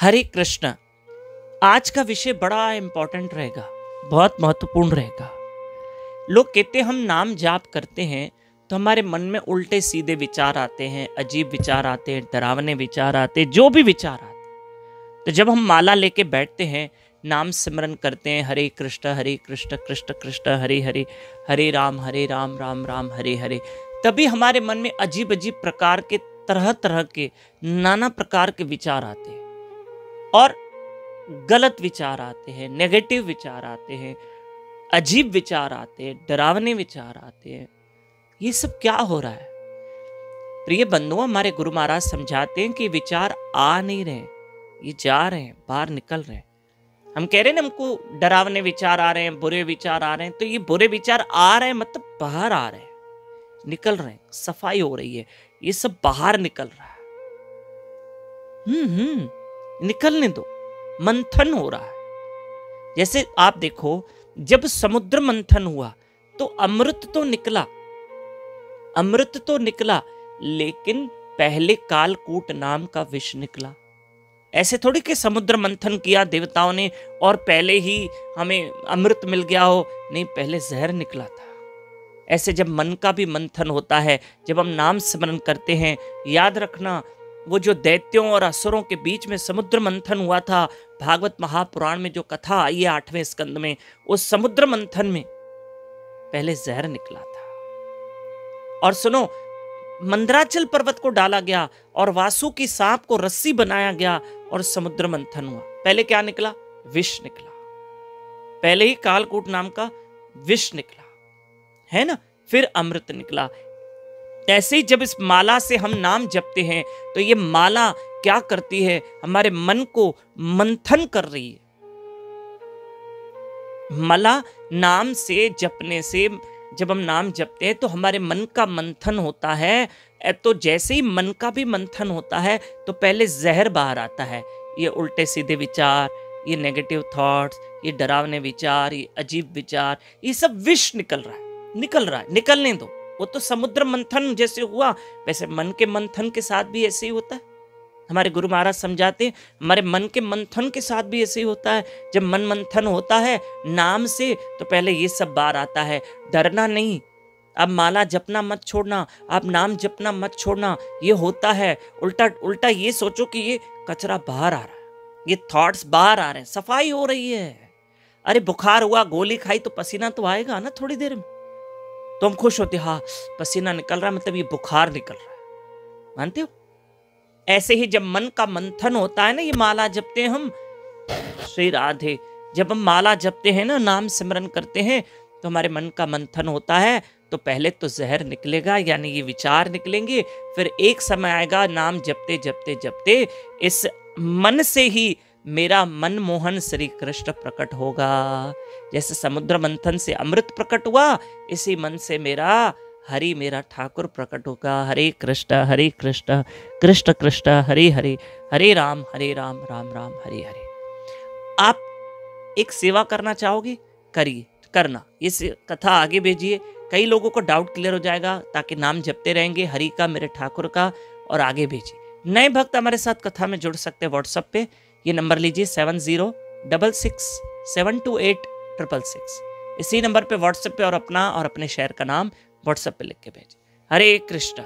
हरे कृष्ण, आज का विषय बड़ा इंपॉर्टेंट रहेगा, बहुत महत्वपूर्ण रहेगा। लोग कहते हम नाम जाप करते हैं तो हमारे मन में उल्टे सीधे विचार आते हैं, अजीब विचार आते हैं, डरावने विचार आते हैं, जो भी विचार आते तो जब हम माला लेके बैठते हैं, नाम सिमरन करते हैं, हरे कृष्ण हरे कृष्ण कृष्ण कृष्ण, हरे हरे हरे राम हरे राम राम राम, हरे हरे, तभी हमारे मन में अजीब अजीब प्रकार के तरह तरह के, नाना प्रकार के विचार आते हैं। और गलत विचार आते हैं नेगेटिव विचार आते हैं, अजीब विचार आते हैं, डरावने विचार आते हैं। ये सब क्या हो रहा है? प्रिय बंधुओं, हमारे गुरु महाराज समझाते हैं कि विचार आ नहीं रहे ये जा रहे हैं, बाहर निकल रहे हैं। हम कह रहे हैं हमको डरावने विचार आ रहे हैं, बुरे विचार आ रहे हैं तो ये बुरे विचार आ रहे हैं मतलब बाहर आ रहे हैं, निकल रहे हैं, सफ़ाई हो रही है, ये सब बाहर निकल रहा है। हम्म हम्म। निकलने दो। मंथन हो रहा है। जैसे आप देखो, जब समुद्र मंथन हुआ तो अमृत तो निकला। अमृत तो निकला, लेकिन पहले कालकूट नाम का विष निकला। ऐसे थोड़ी कि समुद्र मंथन किया, देवताओं ने, और पहले ही हमें अमृत मिल गया हो। नहीं, पहले जहर निकला था। ऐसे जब मन का भी मंथन होता है, जब हम नाम स्मरण करते हैं, याद रखना वो जो दैत्यों और असुरों के बीच में समुद्र मंथन हुआ था, भागवत महापुराण में जो कथा आई है आठवें स्कंद में, उस समुद्र मंथन में पहले जहर निकला था। और सुनो, मंदराचल पर्वत को डाला गया और वासु की सांप को रस्सी बनाया गया और समुद्र मंथन हुआ। पहले क्या निकला? विष निकला। पहले ही कालकूट नाम का विष निकला। है ना? फिर अमृत निकला। ऐसे ही जब इस माला से हम नाम जपते हैं तो ये माला क्या करती है? हमारे मन को मंथन कर रही है। मला नाम से जपने से जब हम नाम जपते हैं तो हमारे मन का मंथन होता है। तो जैसे ही मन का भी मंथन होता है तो पहले जहर बाहर आता है। ये उल्टे सीधे विचार, ये नेगेटिव थॉट्स ये डरावने विचार, ये अजीब विचार, ये सब विष निकल रहा है, निकल रहा है, निकलने दो। वो तो समुद्र मंथन जैसे हुआ। वैसे मन के मंथन के साथ भी ऐसे ही होता है। हमारे गुरु महाराज समझाते हैं, हमारे मन के मंथन के साथ भी ऐसे ही होता है। जब मन मंथन होता है नाम से तो पहले ये सब बार आता है। डरना नहीं। अब माला जपना मत छोड़ना। आप नाम जपना मत छोड़ना। ये होता है। उल्टा उल्टा ये सोचो कि ये कचरा बाहर आ रहा है। ये थॉट्स बाहर आ रहे हैं। सफ़ाई हो रही है। अरे बुखार हुआ, गोली खाई तो पसीना तो आएगा ना थोड़ी देर में। तो हम खुश होते हाँ पसीना निकल रहा है मतलब ये बुखार निकल रहा है। मानते हो? ऐसे ही जब मन का मंथन होता है ना, ये माला जपते हैं हम, श्री राधे, जब हम माला जपते हैं ना, नाम सिमरन करते हैं तो हमारे मन का मंथन होता है तो पहले तो जहर निकलेगा, यानी ये विचार निकलेंगे, फिर एक समय आएगा, नाम जपते जपते जपते, इस मन से ही मेरा मनमोहन श्री कृष्ण प्रकट होगा। जैसे समुद्र मंथन से अमृत प्रकट हुआ, इसी मन से मेरा, हरि मेरा ठाकुर प्रकट होगा। हरे कृष्ण हरे कृष्ण कृष्ण कृष्ण, हरे हरे हरे राम हरे राम राम राम, हरे हरे। आप एक सेवा करना चाहोगे? करिए, करना। इस कथा आगे भेजिए। कई लोगों को डाउट क्लियर हो जाएगा, ताकि नाम जपते रहेंगे, हरि का, मेरे ठाकुर का, और आगे भेजिए। नए भक्त हमारे साथ कथा में जुड़ सकते हैं व्हाट्सएप पे। ये नंबर लीजिए seven zero double six seven two eight triple six. इसी नंबर पे व्हाट्सएप पे और अपना और अपने शहर का नाम व्हाट्सएप पे लिख के भेजें। हरे कृष्णा।